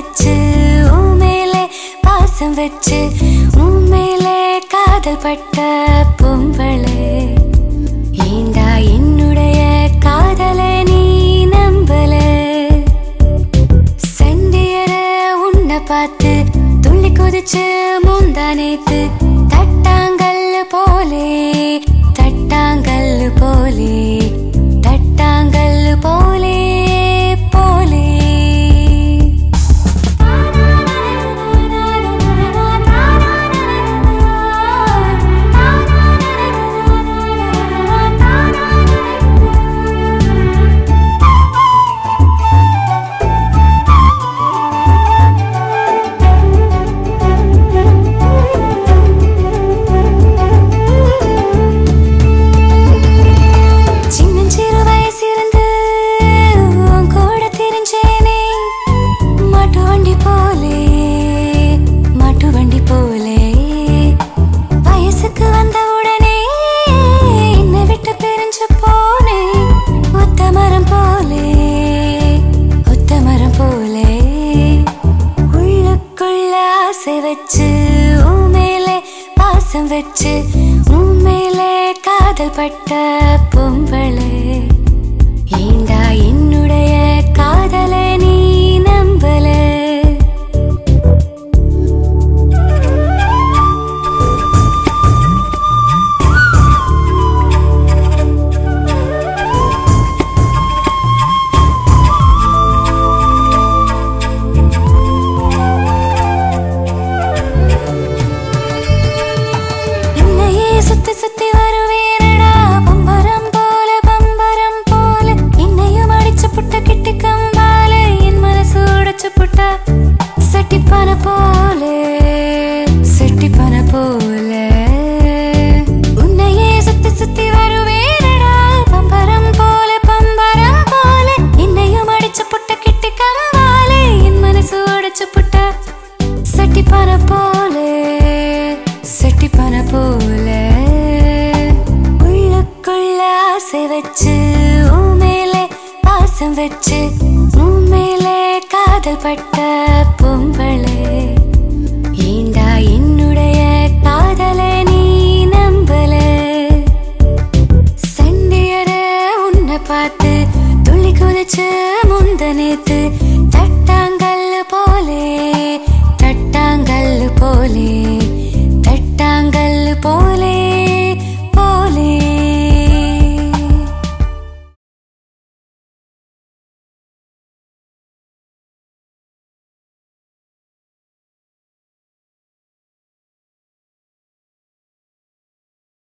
வச்சு உண்மையிலே பாசம் வச்சு உண்மையிலே காதல் பட்ட பொம்பளே. ஏண்டா என்னுடைய காதலை நீ நம்பல? செண்டியர உன்னை பார்த்து துள்ளி குதிச்சு முந்தானேத்து தட்டாங்கல் போலே ஆசை வச்சு உண்மையிலே பாசம் வச்சு உண்மையிலே காதல் பட்ட பொம்பளை. போலே செட்டிப்பன போல. உள்ளுக்குள்ள ஆசை வச்சு உண்மையிலே பாசம் வச்சு உண்மையிலே காதல் பட்ட பொம்பளே. ஏண்டா என்னுடைய காதலை நீ நம்பல? சண்டியர உன்னை பார்த்து துள்ளி குதிச்சு முந்த நேத்து